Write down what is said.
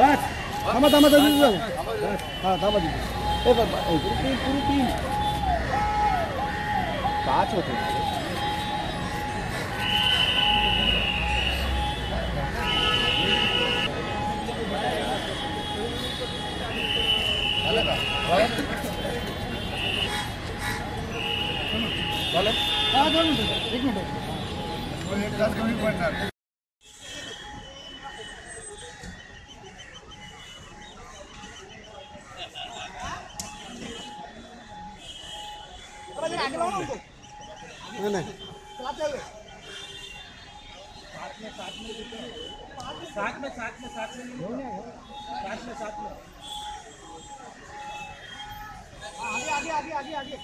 ব্যাস থামা থামা থামা দিদি হ্যাঁ থামা দিদি এ পুরো টিম পুরো টিম। পাঁচ হতে হ্যাঁ, বলো। এক মিনিট। দশ মিনিট পড়ার नहीं नहीं। साथ में साथ में साथ में साथ में साथ में आगे आगे आगे आगे आगे